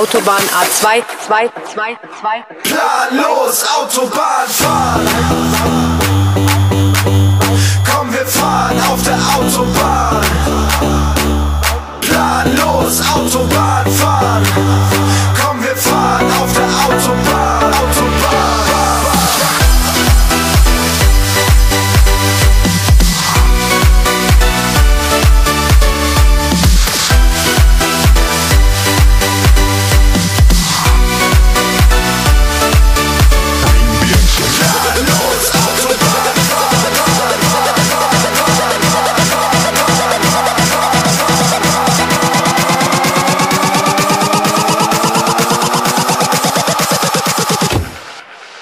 Autobahn A2, 2, 2, 2. Planlos Autobahnfahren!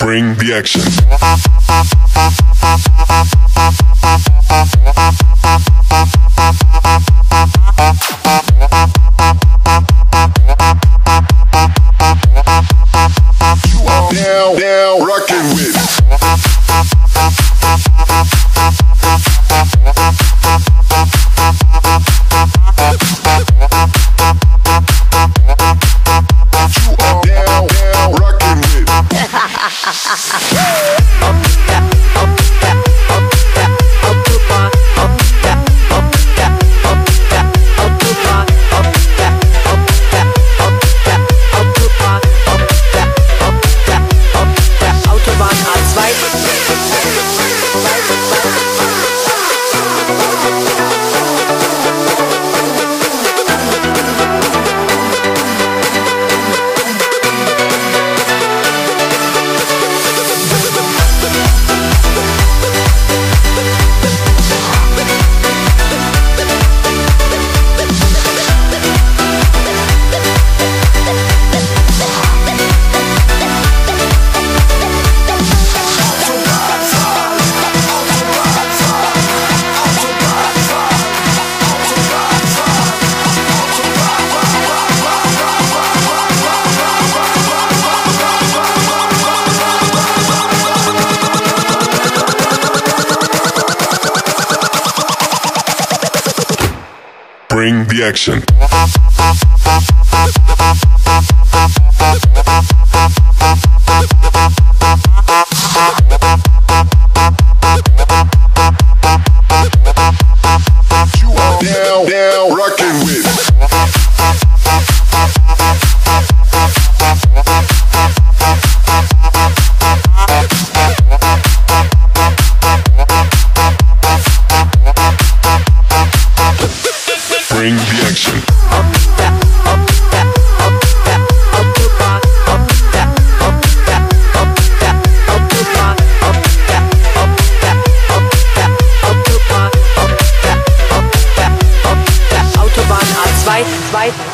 Bring the action. Bring the action. ha ha ha Bring the action.